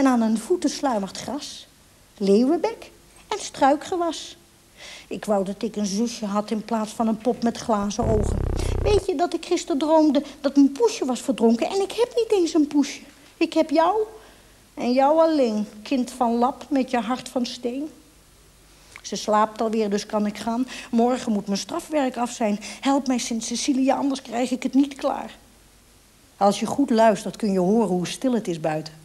En aan hun voeten sluimert gras, leeuwenbek en struikgewas. Ik wou dat ik een zusje had in plaats van een pop met glazen ogen. Weet je dat ik gisteren droomde dat mijn poesje was verdronken... en ik heb niet eens een poesje. Ik heb jou en jou alleen, kind van lap met je hart van steen. Ze slaapt alweer, dus kan ik gaan. Morgen moet mijn strafwerk af zijn. Help mij, Sint Cecilia, anders krijg ik het niet klaar. Als je goed luistert kun je horen hoe stil het is buiten.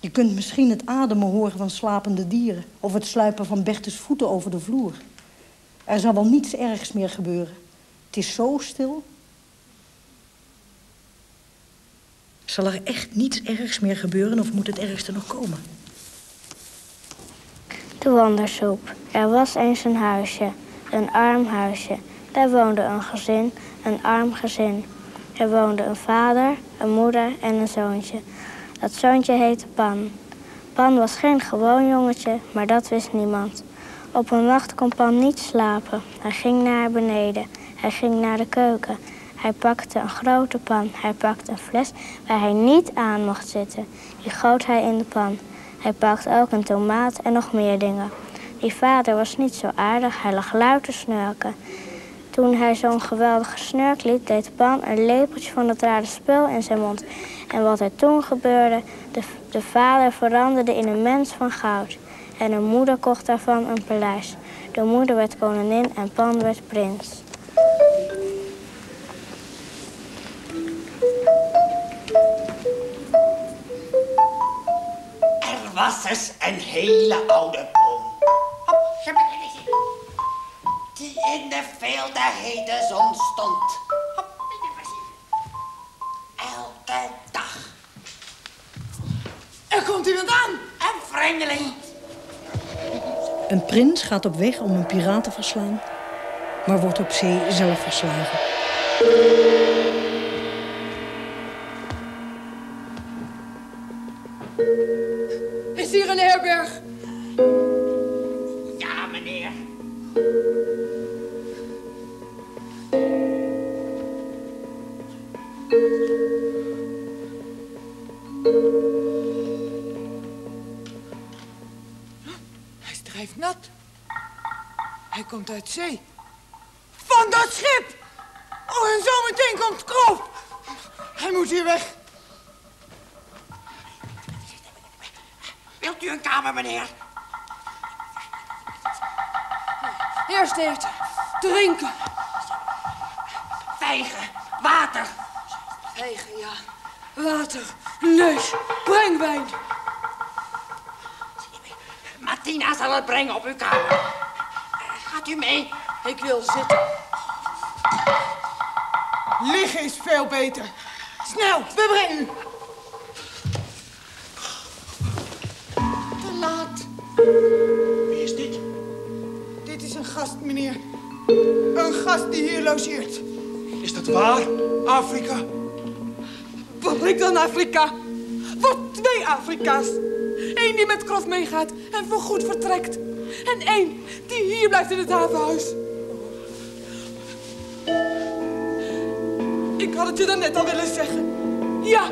Je kunt misschien het ademen horen van slapende dieren... of het sluipen van Bertus voeten over de vloer. Er zal wel niets ergs meer gebeuren. Het is zo stil. Zal er echt niets ergs meer gebeuren of moet het ergste nog komen? De wandersoep. Er was eens een huisje, een arm huisje. Daar woonde een gezin, een arm gezin. Er woonde een vader, een moeder en een zoontje. Dat zoontje heette Pan. Pan was geen gewoon jongetje, maar dat wist niemand. Op een nacht kon Pan niet slapen. Hij ging naar beneden. Hij ging naar de keuken. Hij pakte een grote pan. Hij pakte een fles waar hij niet aan mocht zitten. Die goot hij in de pan. Hij pakte ook een tomaat en nog meer dingen. Die vader was niet zo aardig. Hij lag luid te snurken. Toen hij zo'n geweldige snurk liet, deed Pan een lepeltje van het rare spul in zijn mond. En wat er toen gebeurde, de, de vader veranderde in een mens van goud. En de moeder kocht daarvan een paleis. De moeder werd koningin en Pan werd prins. Er was eens een hele oude de hete zon stond. Elke dag. Er komt iemand aan. Een vreemdeling. Een prins gaat op weg om een piraat te verslaan... maar wordt op zee zelf verslagen. Is hier een herberg? Hij is drijfnat. Hij komt uit zee. Van dat schip! Oh, en zo meteen komt Kroop. Hij moet hier weg. Wilt u een kamer, meneer? Eerst eten, drinken. Vijgen, water. Eigen, ja. Water, neus, breng wijn. Martina zal het brengen op uw kamer. Gaat u mee? Ik wil zitten. Liggen is veel beter. Snel, we brengen u. Te laat. Wie is dit? Dit is een gast, meneer. Een gast die hier logeert. Is dat waar? Afrika? Wat ik dan Afrika? Wat twee Afrika's. Eén die met Croft meegaat en voorgoed vertrekt. En één die hier blijft in het havenhuis. Ik had het je dan net al willen zeggen. Ja,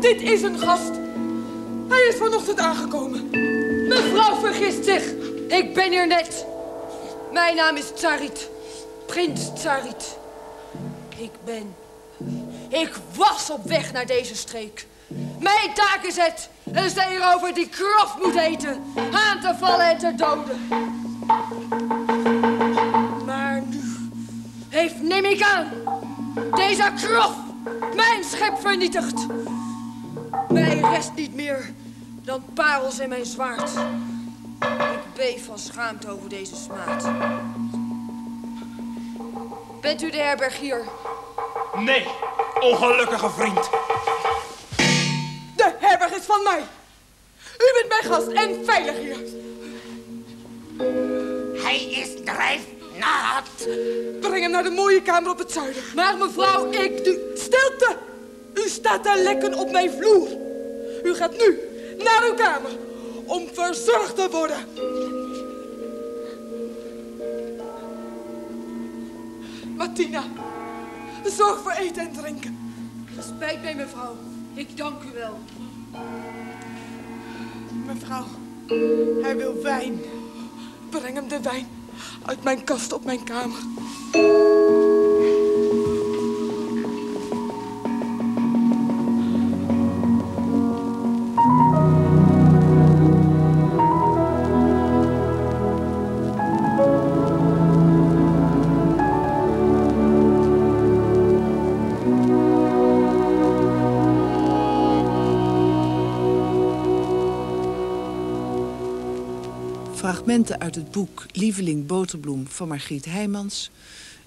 dit is een gast. Hij is vanochtend aangekomen. Mevrouw vergist zich. Ik ben hier net. Mijn naam is Tsarit. Prins Tsarit. Ik ben ik was op weg naar deze streek. Mijn taak is het een zeerover die Croft moet eten, aan te vallen en te doden. Maar nu heeft, neem ik aan, deze Croft mijn schip vernietigd. Mij rest niet meer dan parels in mijn zwaard. Ik beef van schaamte over deze smaad. Bent u de herbergier? Nee, ongelukkige vriend. Van mij. U bent mijn gast en veilig hier. Hij is drijfnat. Breng hem naar de mooie kamer op het zuiden. Maar mevrouw, ik doe... Stilte! U staat te lekken op mijn vloer. U gaat nu naar uw kamer om verzorgd te worden. Martina, zorg voor eten en drinken. Spijt mij, mevrouw. Ik dank u wel. Mevrouw. Hij wil wijn. Breng hem de wijn uit mijn kast op mijn kamer. Fragmenten uit het boek Lieveling Boterbloem van Margriet Heijmans.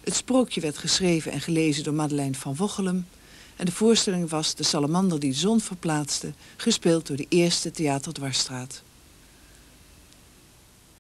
Het sprookje werd geschreven en gelezen door Madeleine van Wochelum. En de voorstelling was De salamander die de zon verplaatste, gespeeld door de Eerste Theater Dwarsstraat.